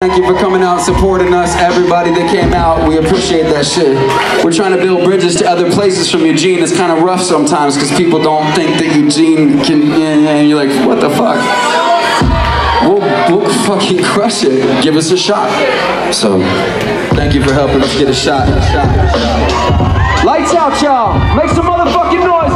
Thank you for coming out supporting us, everybody that came out. We appreciate that shit. We're trying to build bridges to other places from Eugene. It's kind of rough sometimes because people don't think that Eugene can, and you're like, what the fuck? We'll, we'll fucking crush it. Give us a shot. So, thank you for helping us get a shot. Lights out, y'all. Make some motherfucking noise,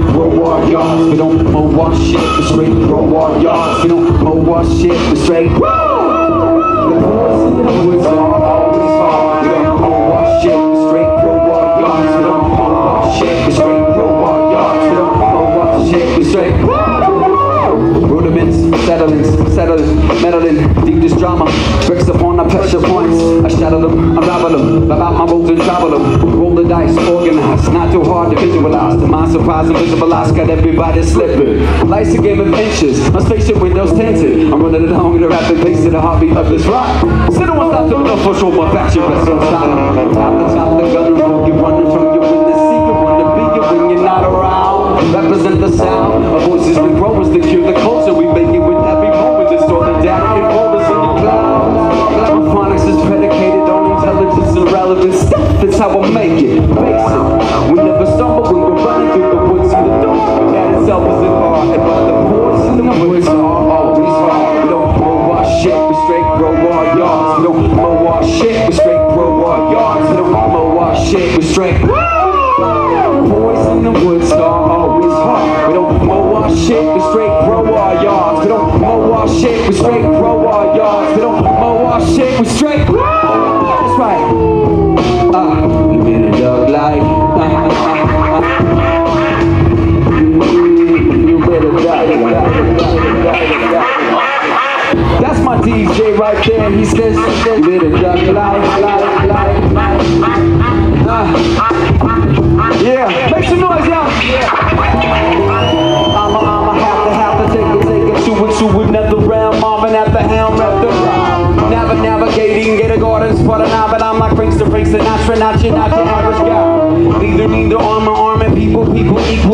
straight our yards. We don't mow our shit, we straight our yards. We don't mow our shit, we straight. In the are always hard. We don't mow our shit, we straight our yards. We don't mow our shit, we straight our yards. We don't mow our shit, we straight. Rudiments, settlings, settling, meddling, deepest drama. Bricks pressure points. I shadow them, unravel them, map out my roads and travel them. Roll the dice, organize, not too hard to visualize. To my surprise, invisibilize, got everybody slipping. Life's a game of inches, my spaceship windows tinted. I'm running along at a rapid pace to the heartbeat of this rock. Sit on stop to the roll, my back, your rest on silent. Top the top, the gun, and you're running from you in the sea. You wanna be you when you're not around. Represent the sound. Our voices grow as the cure, the culture we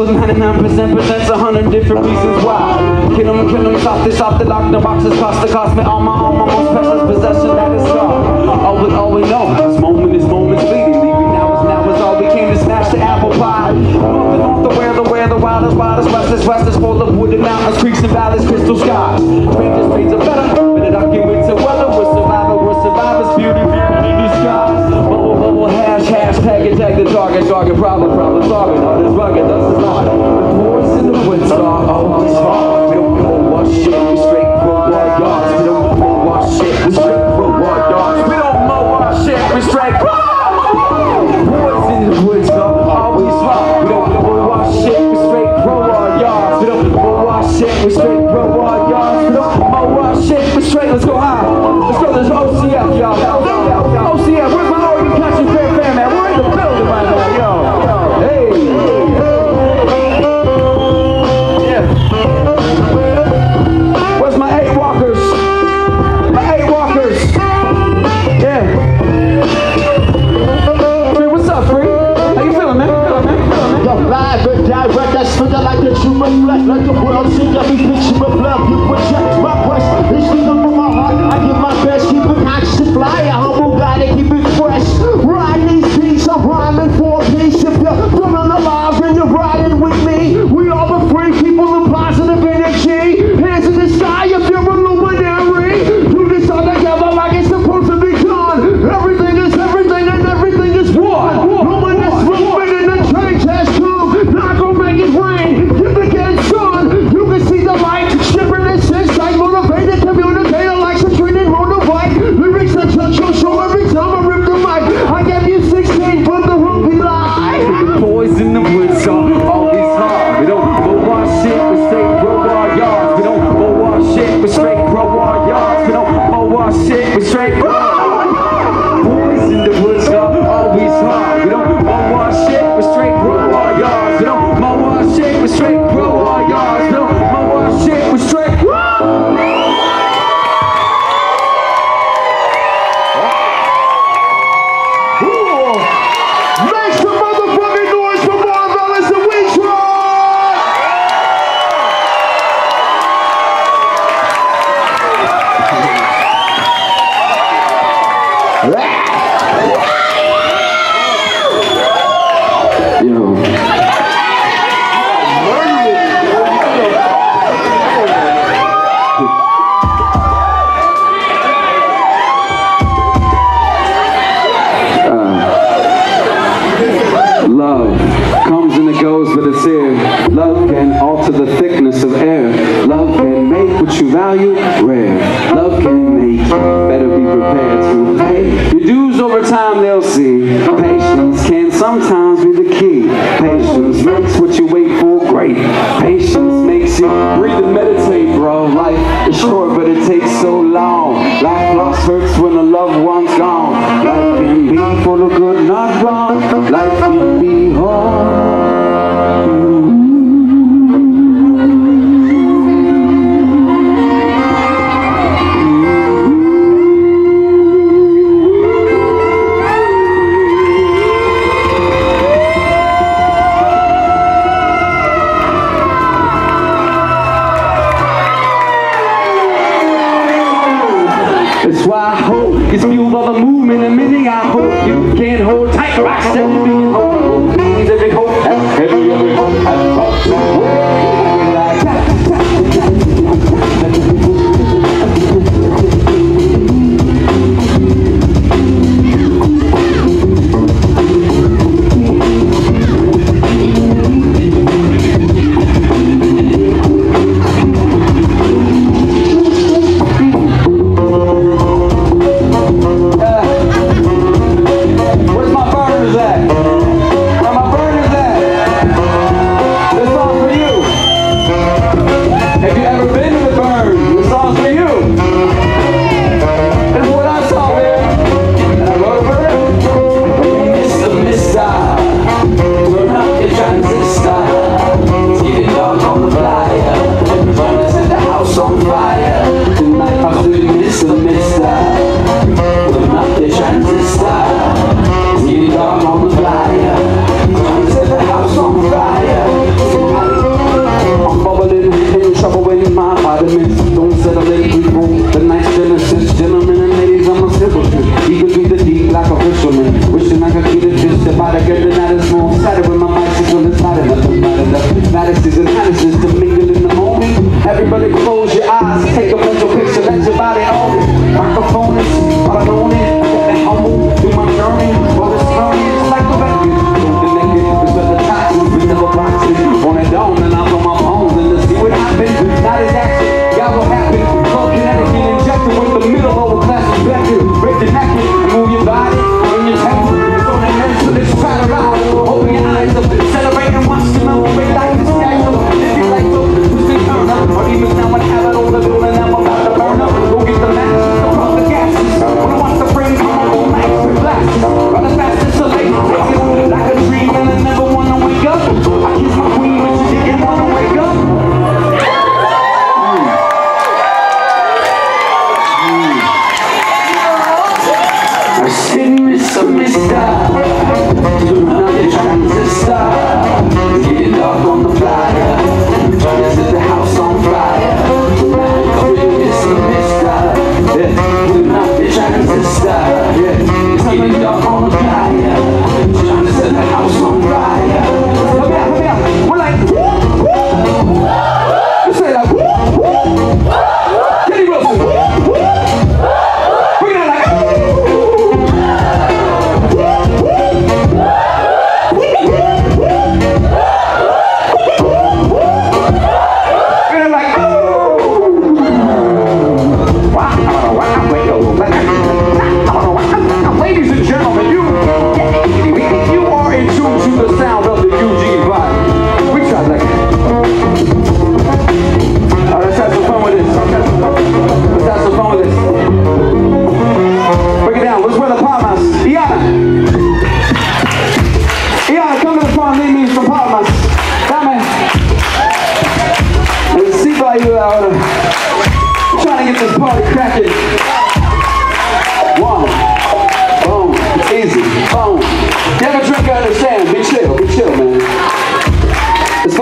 equals 99% presents a hundred different reasons why. Kill 'em, kill 'em, stop this, off the lock, the boxes cost the cost me all my, all my most precious possession that is God. All we, all we know, this moment is moments fleeting, leaving now is now is all we came to smash the apple pie. North and north, the where, the where, the wildest, wildest, westest, westest, full of wooded mountains, creeks and valleys, crystal skies. Strangers, trades are better, up, get winter weather, we're Love can alter the thickness of air. Love can make what you value rare. Love can make you better be prepared to pay your dues over time, they'll see.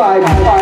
It's